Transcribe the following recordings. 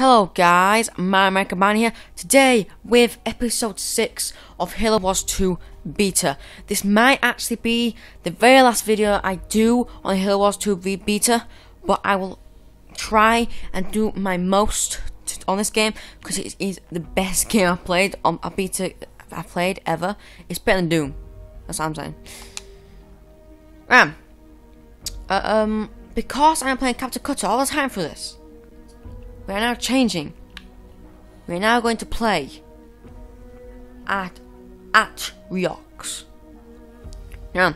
Hello guys, my Micah Man here. Today with episode 6 of Halo Wars 2 Beta. This might actually be the very last video I do on Halo Wars 2 Beta, but I will try and do my most on this game because it is the best game I've played on a beta I've played ever. It's better than Doom. That's what I'm saying. Um, uh, um, because I'm playing Captain Cutter all the time for this, we are now changing. We are now going to play at at Riox. Now,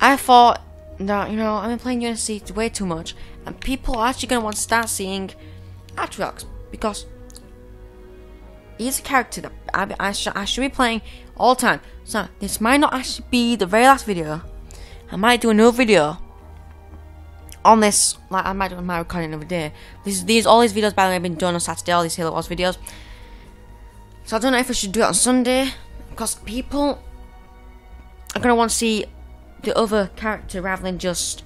I thought that you know I've been playing UNSC way too much, and people are actually going to want to start seeing at Atriox because he's a character that I, I, sh- I should be playing all the time. So this might not actually be the very last video. I might do another video on this. Like I might do my recording another day. These these all these videos by the way have been done on Saturday. All these Halo Wars videos. So I don't know if I should do it on Sunday because people are gonna want to see the other character rather than just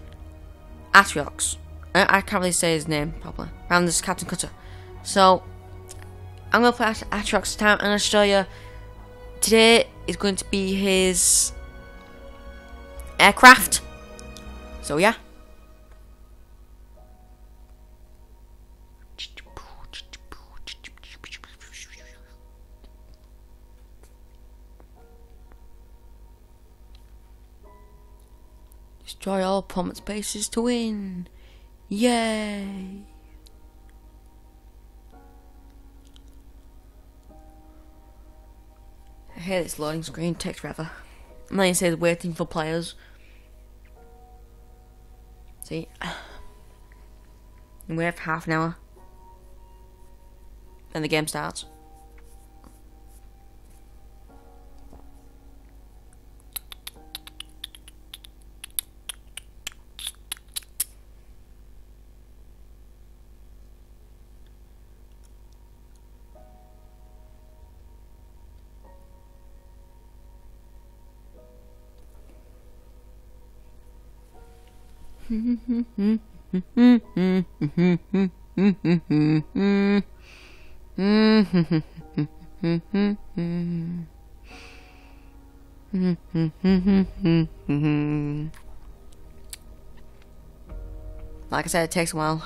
Atriox. I, I can't really say his name properly. Rather than Captain Cutter. So I'm gonna play At- Atriox time and I'll show you. Today is going to be his aircraft. So yeah. Destroy all plummet spaces to win. Yay! I hate this loading screen, takes forever. And then it says waiting for players. See? And we have half an hour. Then the game starts. Like I said, it takes a while.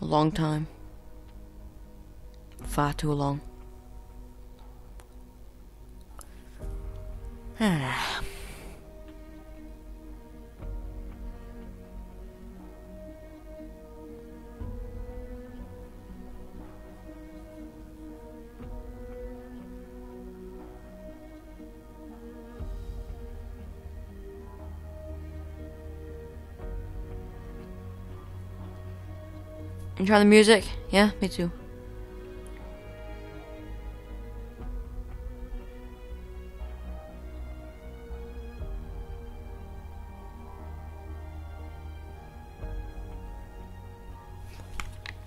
A long time. Far too long. Enjoy the music? Yeah, me too.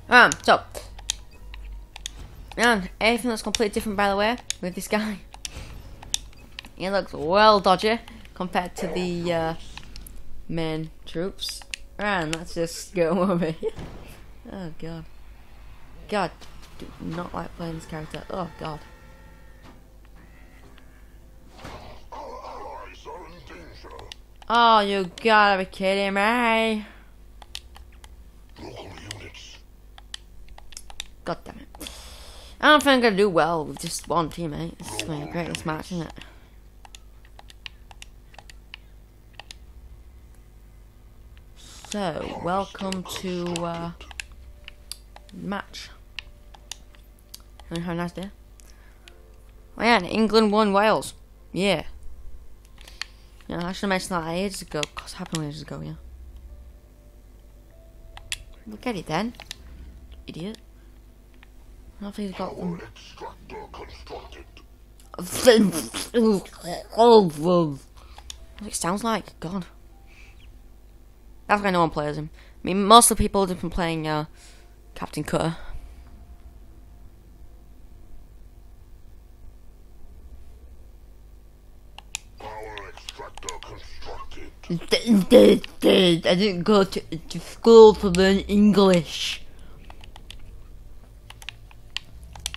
Um, so. And everything looks completely different, by the way, with this guy. He looks well dodgy compared to the uh, main troops. And let's just go over here. Oh god. God, do not like playing this character. Oh god. Our allies are in danger. Oh, you gotta be kidding me. God damn it. I don't think I'm gonna do well with just one teammate. It's gonna be a greatest match, isn't it? So, welcome to uh, match. And a nice day. Oh yeah, England won Wales. Yeah. Yeah, I should have mentioned that ages ago, because it happened ages ago, yeah. Look at it then. Idiot. I don't think he's got extractor constructed. It sounds like God. That's why no one plays him. I mean, most of the people have been playing uh, Captain Cutter. Power extractor constructed. I didn't go to, to school to learn English.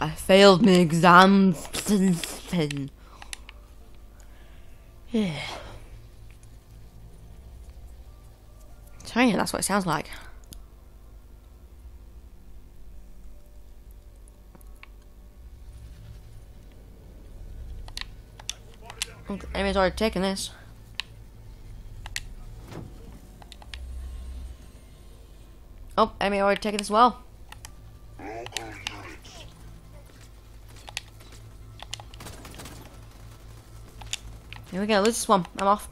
I failed my exams since then. Yeah. You, that's what it sounds like. Enemy's already taken this. Oh, enemy already taken this as well. Here we go, lose this one. I'm off.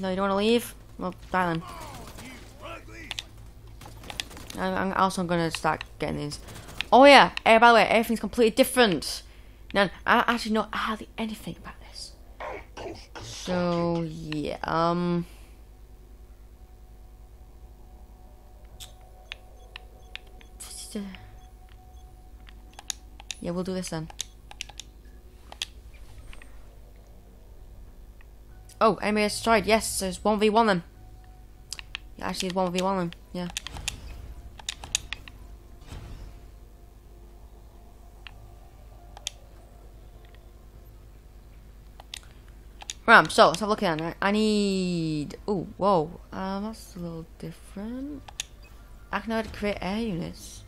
No, you don't want to leave? Well, darling. I'm, I'm also gonna start getting these. Oh yeah, eh, by the way, everything's completely different. Now, I actually know hardly anything about this. So, yeah, um... Yeah, we'll do this then. Oh, enemy has destroyed. Yes, there's 1v1 them. Yeah, actually, it's 1v1 them. Yeah. So let's have a look at it. I need. Oh, whoa. Um, that's a little different. I can already create air units.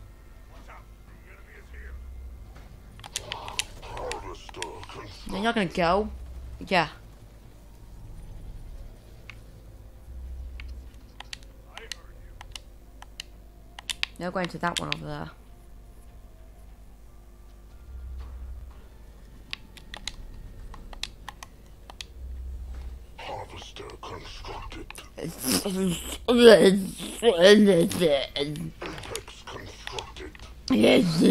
Then you're not gonna go. Yeah. Now going to that one over there. Yes.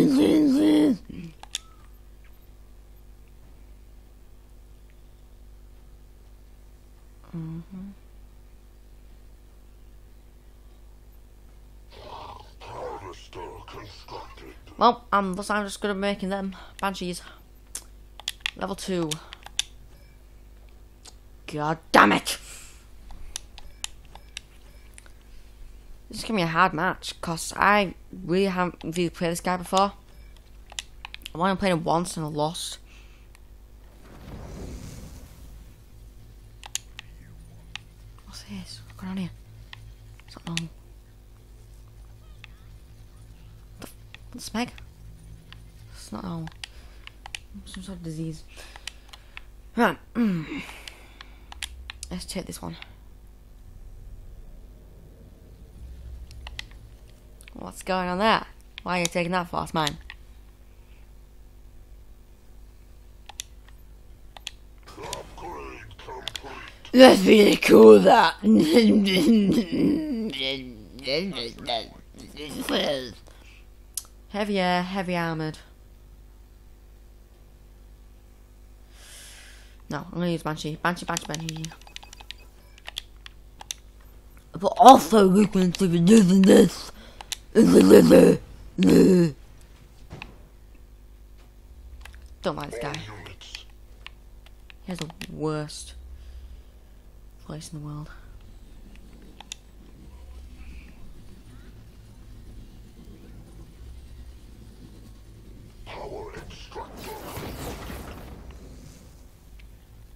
Constructed. Well, um, looks I'm just good at making them banshees. Level two. God damn it! This is gonna be a hard match because I really haven't really played this guy before. I've only played him once and I lost. What's this? What's going on here? It's not normal. What's Meg? It's not normal. Some sort of disease. Right. Let's check this one. What's going on there? Why are you taking that for? Mine. That's really cool, that. Heavier, heavy armored. No, I'm gonna use Banshee. Banshee, Banshee, Banshee. But also, we can using this. Don't like this guy. He has the worst voice in the world.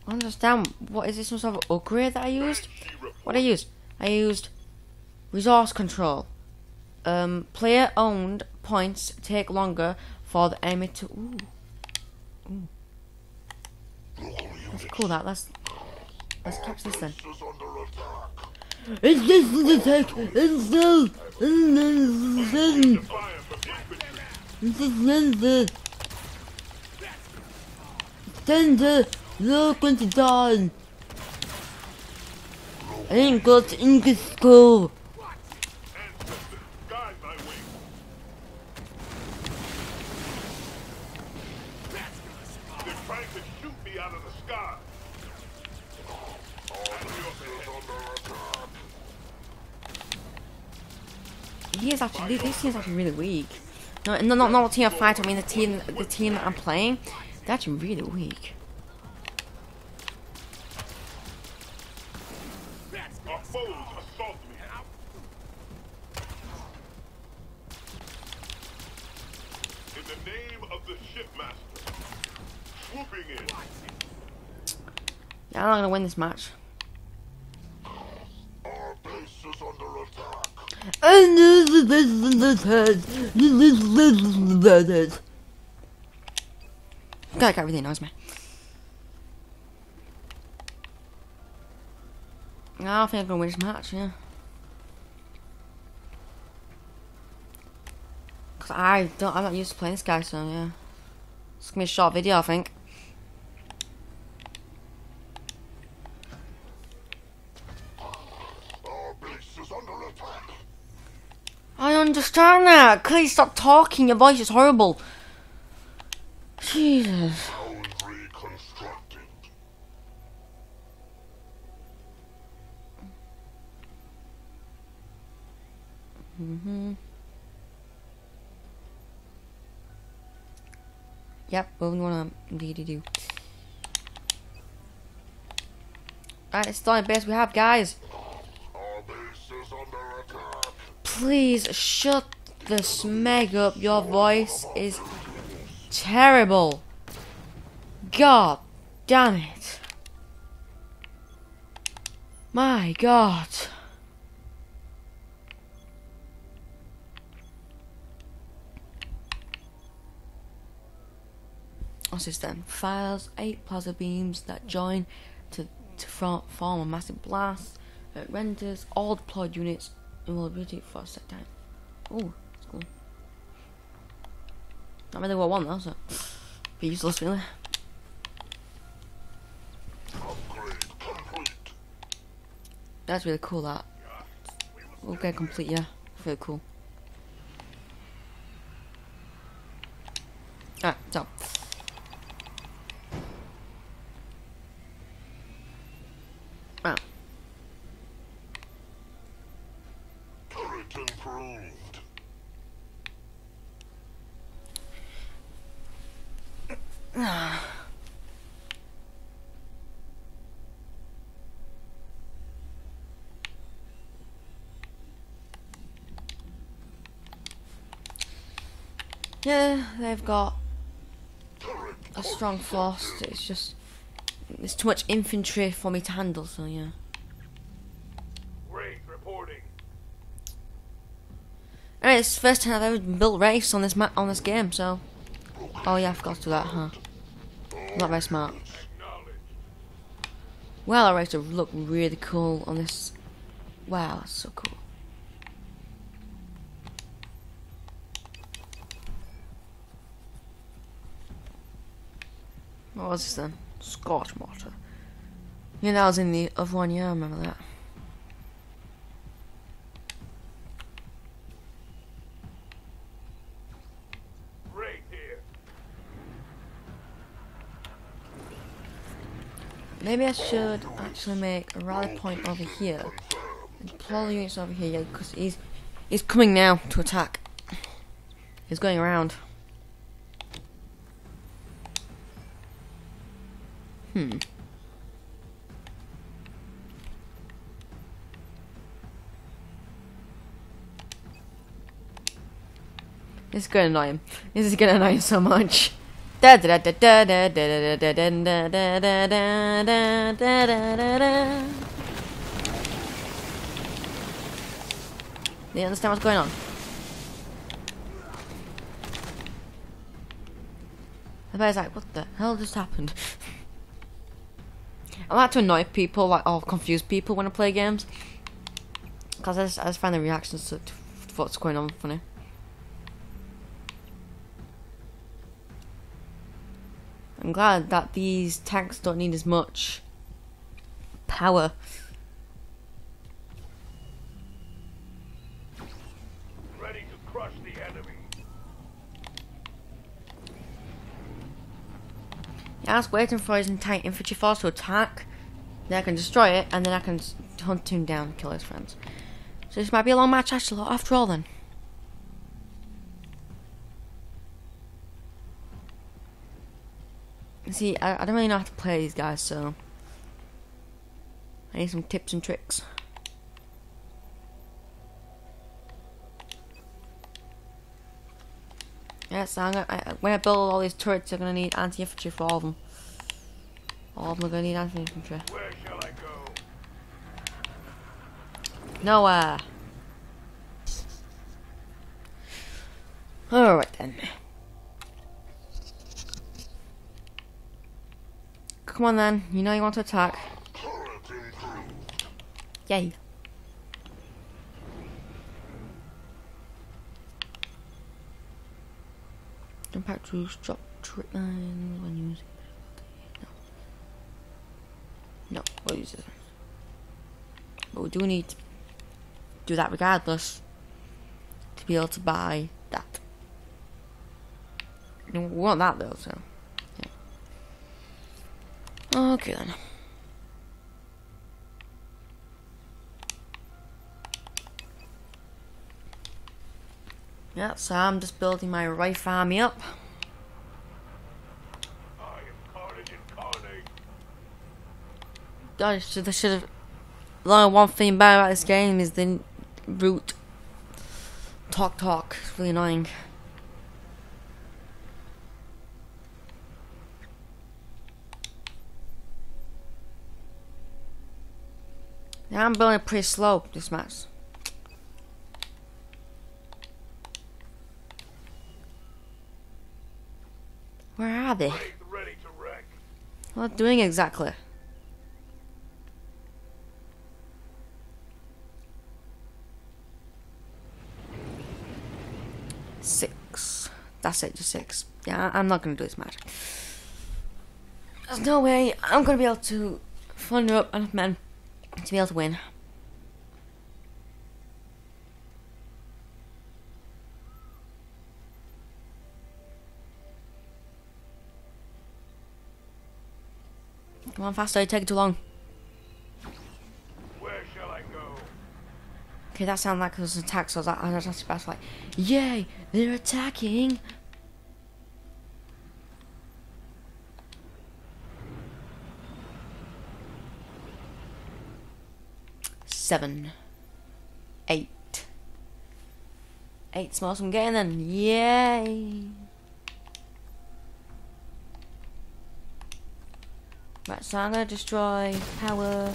I understand. What is this some sort of upgrade that I used? What I used? I used resource control. Um, player owned points take longer for the enemy to. Ooh, Local units. cool that. Let's let's catch this then. It's just the attack. It's so. It's just Tender, look what it's done. I didn't go to English school. he is actually this team is actually really weak. No, no, no, not the team I fight. I mean the team, the team that I'm playing. They're actually really weak. I'm not gonna win this match. God, that really annoys me. I think I'm gonna win this match, yeah. Cause I don't, I'm not used to playing this guy, so yeah. It's gonna be a short video, I think. Roxana, please stop talking. Your voice is horrible. Jesus. Mm hmm Yep, building one of them. Do do do. Alright, it's the best we have, guys. Please shut the smeg up. Your voice is terrible. God damn it. My God. What's this then? Fires eight plasma beams that join to, to form a massive blast. It renders all deployed units invulnerability for a set time. Oh, that's cool. Not really what I want though, so be useless really. That's really cool. That okay, complete. Yeah, really cool. Alright, so Yeah, they've got a strong force. It's just there's too much infantry for me to handle. So yeah. Wraith reporting. Alright, it's the first time I've ever built wraiths on this ma- on this game. So, oh yeah, I forgot to do that, huh? Not very smart. Well, I race would look really cool on this. Wow, that's so cool. What was this then? Scorch mortar. Yeah, that was in the other one. Yeah, I remember that. Maybe I should actually make a rally point over here. And deploy the units over here, yeah, because he's he's coming now to attack. He's going around. Hmm. This is gonna annoy him. This is gonna annoy him so much. Do you understand what's going on? The bear's like, what the hell just happened? I like to annoy people, like, or confuse people when I play games. Because I just, I just find the reactions to, to what's going on funny. I'm glad that these tanks don't need as much power. Ready to crush the enemy. Yeah, I was waiting for his entire infantry force to attack. Then I can destroy it, and then I can hunt him down and kill his friends. So this might be a long match actually, after all then. See, I, I don't really know how to play these guys, so... I need some tips and tricks. Yes, I'm gonna, I, when I build all these turrets, I'm gonna need anti-infantry for all of them. Oh, I'm gonna need anti infantry. Where shall I go? Nowhere. Uh. Alright then. Come on then, you know you want to attack. Yay. Impact roots drop trip lines when using no. No, we'll use this one. But we do need to do that regardless to be able to buy that. We want that though, so. Okay then. Yeah, so I'm just building my Rife army up. I should, have. Only one thing bad about this game is the root talk talk. It's really annoying. Now I'm building pretty slow this match. Where are they? Blade ready to wreck. What doing exactly? Six. That's it, just six. Yeah, I'm not gonna do this match. There's no way I'm gonna be able to thunder up enough men to be able to win. Come on, faster, take too long. Where shall I go? Okay, that sounded like it was an attack, so I was like, I was just about to like, yay, they're attacking. Seven. Eight. Eight smalls I'm getting then. Yay. Right, so I'm gonna destroy power.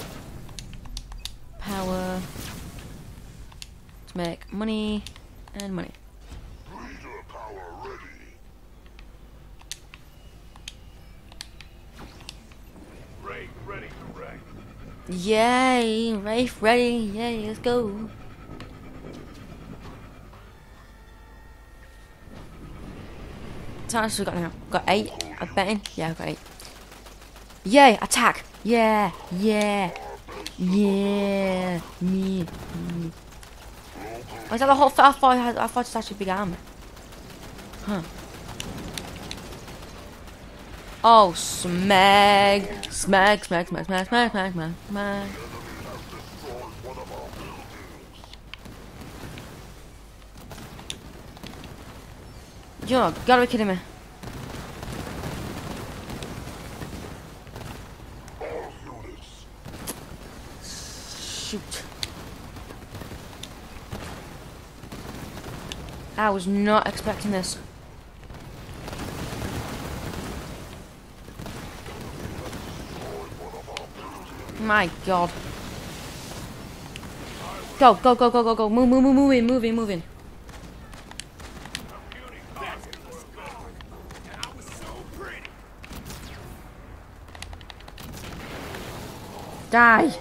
Power to make money and money. Breeder power ready. Wraith ready to wreck. Yay! Wraith ready. Yay, let's go. How we got now? Got eight. I betting. Yeah, I've got eight. Yay! Attack! Yeah! Yeah! Yeah! Me! me. Oh, is that the whole? I thought I, thought it's actually big army. Huh. Oh, smag. Smag, smag, smag, smag, smag, smag, smag, smag. You gotta be kidding me. Shoot. I was not expecting this. My god. Go, go, go, go, go, go. Move, move, move, move in, move in, move in. Die.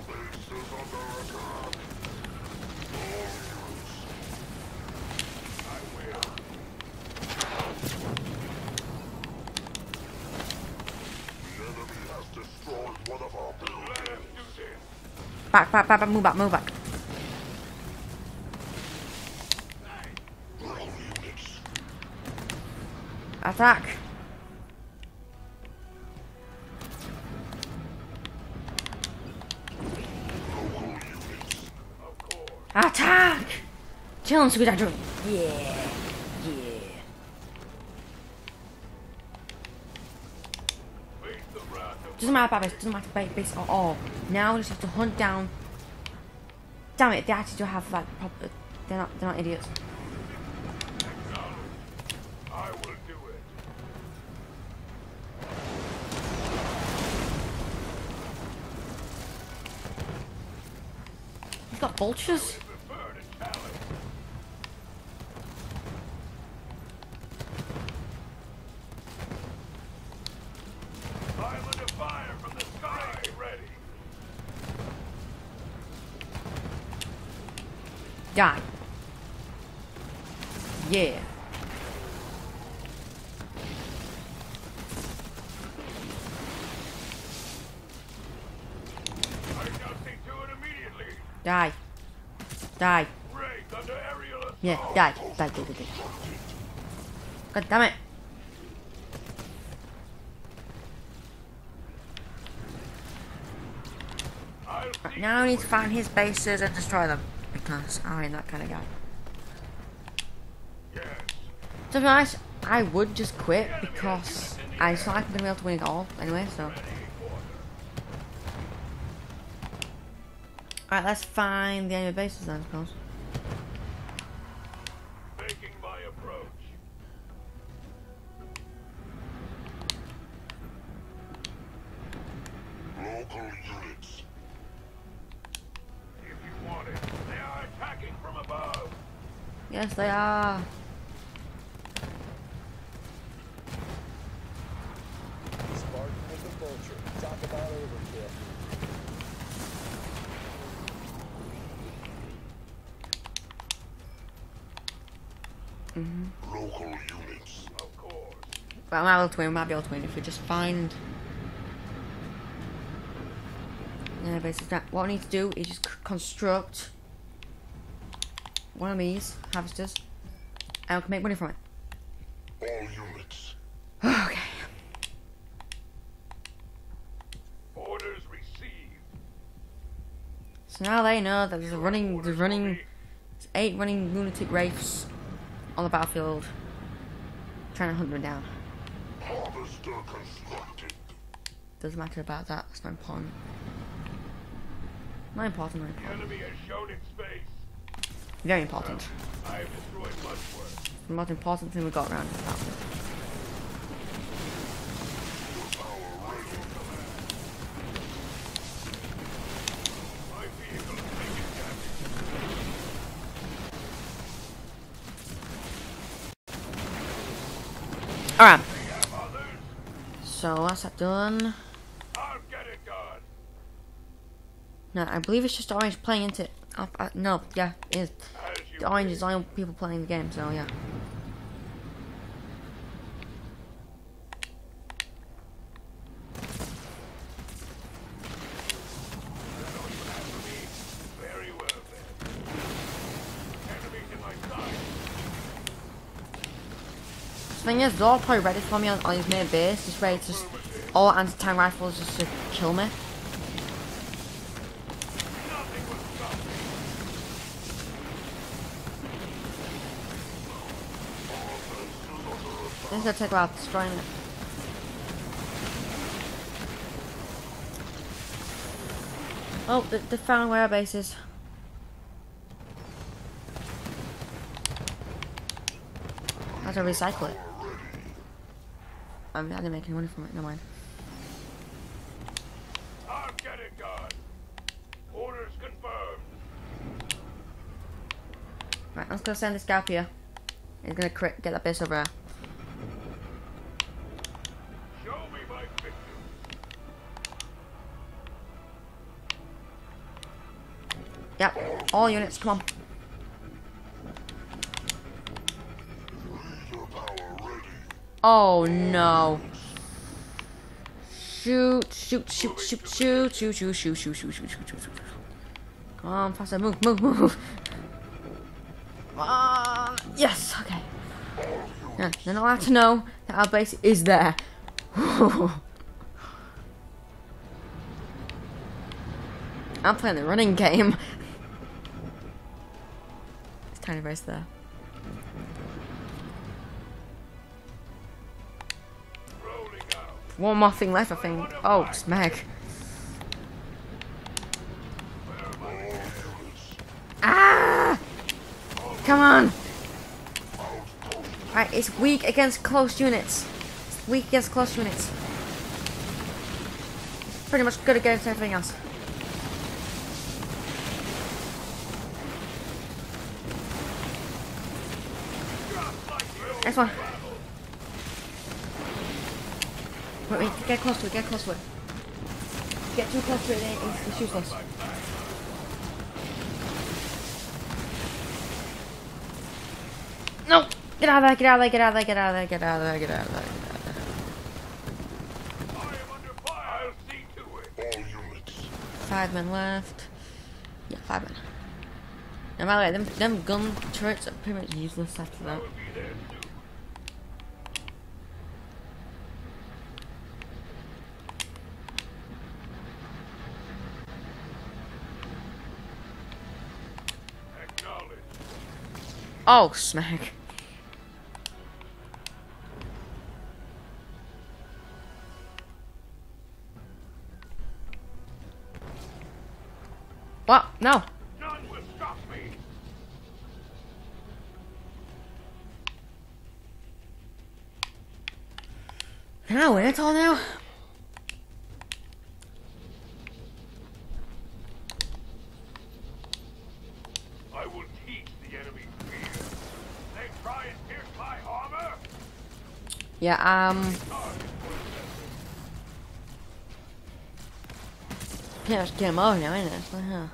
One of our. Back, back, back, move back, move back. Attack. Attack! Kill him, Doctor. Yeah. Yeah. Doesn't matter about this. Doesn't matter about this at all. Now we just have to hunt down. Damn it! They actually do have like proper. Uh, they're not. They're not idiots. He's got vultures. Die. Yeah. Die. Die. Yeah, die. Die, die, die, die. God damn it. Right, now I need to find his bases and destroy them. Because I am that kind of guy. To be honest, I would just quit because I like I'm gonna be able to win it all anyway, so. Alright, let's find the enemy bases then, I suppose. But I might be able to win, we might be able to win if we just find. Yeah, basically, that. what we need to do is just construct one of these harvesters and we can make money from it. All units. Okay. Orders received. So now they know that there's a running, there's running, there's eight running lunatic wraiths on the battlefield trying to hunt them down. Doesn't matter about that, it's not important. Not important, not The enemy has shown its face. Very important. I have destroyed much work. The most important thing we got around this battlefield. My vehicle is damage. Alright, They have others. so that's that done. I'll get it done. No, I believe it's just orange playing into it. Oh, uh, no, yeah, it is. The orange is the only people playing the game, so yeah. The thing is, they're all probably ready for me on, on his main base, just ready to all anti-tank rifles just to kill me. Nothing will stop me. It's gonna take a while destroying it. Oh, they, they found where our base is. I to recycle it. I, mean, I didn't make any money from it, no mind. I'll get it done. Orders confirmed. Right, let's go send this guy here. He's gonna crit, get that base over there. All units, come on. Oh no. Shoot, shoot, shoot, shoot, shoot, shoot, shoot, shoot, shoot, shoot, shoot, shoot, shoot, shoot. Come on, faster, move, move, move. Come on. Yes, okay. Yeah, they're not allowed to know that our base is there. I'm playing the running game. It's tiny base there. One more thing left, I think. Oh, Meg. Ah! Come on! Right, it's weak against close units. It's weak against close units. Pretty much good against everything else. Next one. Wait, wait, get close to it, get close to it. Get too close to it, it's, it's useless. No! Get out of there, get out of there, get out of there, get out of there, get out of there, get out of there. Five men left. Yeah, five men. And by the way, them, them gun turrets are pretty much useless after that. Be there soon. Acknowledge. Oh, smack. What? No. None will stop me. Can I win it all now? I will teach the enemy fear. They try and pierce my armor. Yeah, um. Can't just get him over now, ain't it? So, huh.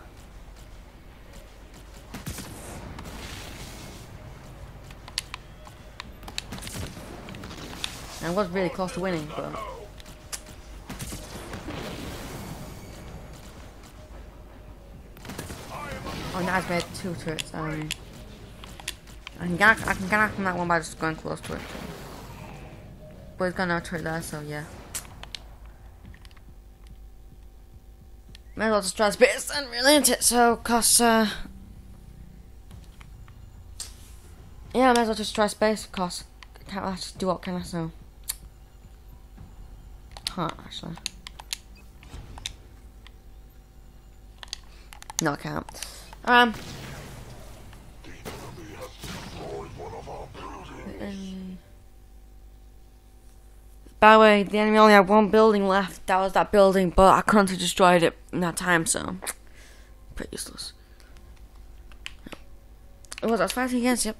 I was really close to winning, but. Oh, now I've made two turrets. Um, I can I can get out from that one by just going close to it. But it's got no turret there, so yeah. May as well just try space then, really, isn't it? So, cause, uh. Yeah, I may as well just try space, cause. I can't actually do what can I, so. Can't actually. No, I can't. Um. Um, By the way, the enemy only had one building left. That was that building, but I couldn't have destroyed it in that time, so pretty useless. It was I was fighting against. Yep.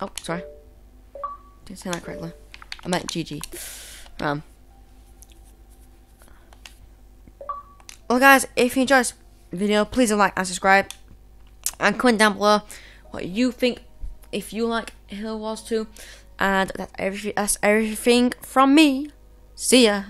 Oh, sorry. Didn't say that correctly. I meant GG. Um. Well, guys, if you enjoyed this video, please like and subscribe. And comment down below what you think if you like Halo Wars 2. And that's that's everything from me. See ya.